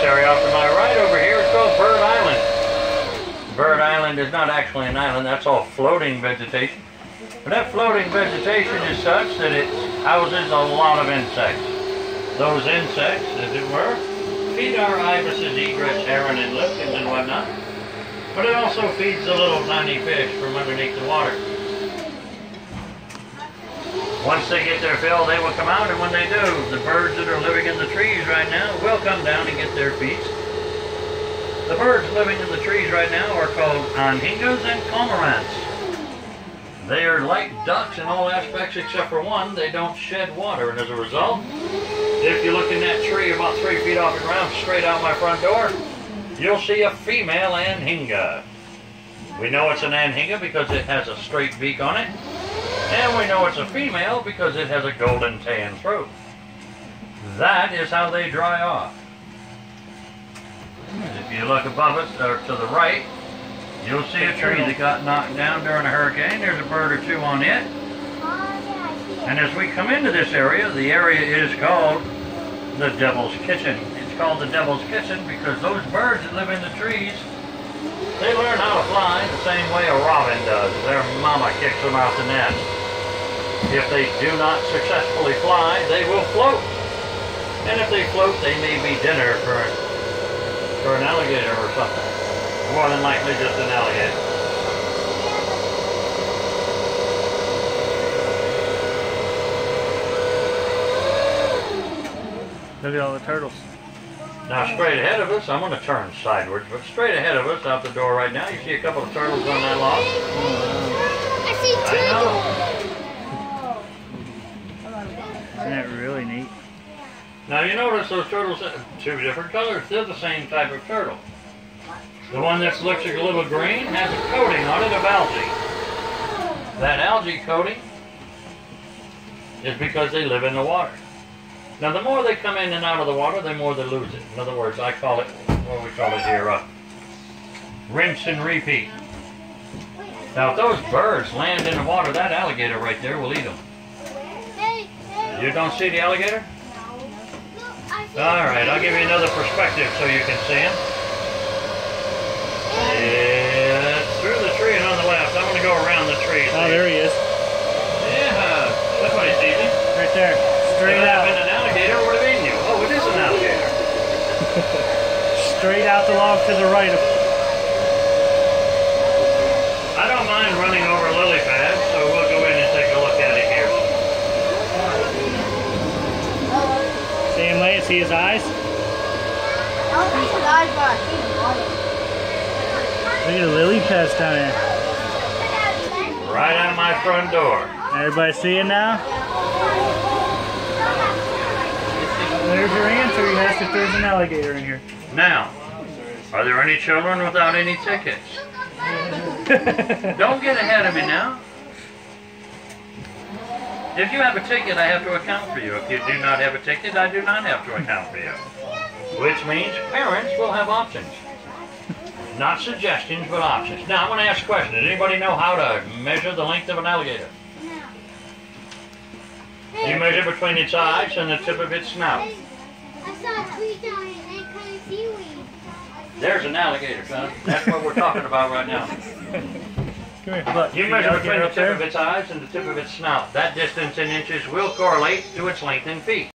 area off to my right over here is called Bird Island. Bird Island is not actually an island, that's all floating vegetation. But that floating vegetation is such that it houses a lot of insects. Those insects, as it were, feed our ibises, egrets, heron, and limpkins and whatnot. But it also feeds the little tiny fish from underneath the water. Once they get their fill, they will come out, and when they do, the birds that are living in the trees right now will come down and get their feast. The birds living in the trees right now are called anhingas and cormorants. They are like ducks in all aspects except for one, they don't shed water, and as a result, if you look in that tree about three feet off the ground, straight out my front door, you'll see a female anhinga. We know it's an anhinga because it has a straight beak on it, and we know it's a female because it has a golden tan throat. That is how they dry off. If you look above it, or to the right, you'll see a tree that got knocked down during a hurricane. There's a bird or two on it. And as we come into this area, the area is called the Devil's Kitchen. It's called the Devil's Kitchen because those birds that live in the trees, they learn how to fly the same way a robin does. Their mama kicks them out the nest. If they do not successfully fly, they will float. And if they float, they may be dinner for, for an alligator or something. More than likely just an alligator. Look at all the turtles. Now straight ahead of us, I'm going to turn sideways, but straight ahead of us out the door right now, you see a couple of turtles on that log? I see I Now you notice those turtles, uh, two different colors, they're the same type of turtle. The one that looks like a little green has a coating on it of algae. That algae coating is because they live in the water. Now the more they come in and out of the water, the more they lose it. In other words, I call it, what we call it here, uh, rinse and repeat. Now if those birds land in the water, that alligator right there will eat them. You don't see the alligator? Look, I see All right, I'll give you another perspective so you can see him. Yeah, through the tree and on the left. I'm going to go around the tree. Oh, there he is. Yeah, somebody sees him. Right there. Straight If it had been out. an alligator, it would have eaten you. Oh, it is an alligator. Straight out the log to the right. of- I don't mind running over lily pad, so we'll go in and take a look at it here. See? See his eyes? I don't see his eyes, but I see his body. Look at the lily pads down there. Right out of my front door. Everybody see it now? There's your answer. You asked if there's an alligator in here. Now, are there any children without any tickets? Don't get ahead of me now. If you have a ticket, I have to account for you. If you do not have a ticket, I do not have to account for you. Which means parents will have options. Not suggestions, but options. Now, I'm going to ask a question. Does anybody know how to measure the length of an alligator? You measure between its eyes and the tip of its snout. I saw a tree down and then kind of seaweed. There's an alligator, son. That's what we're talking about right now. Come here. Look. You measure between the tip there? of its eyes and the tip of its snout. That distance in inches will correlate to its length in feet.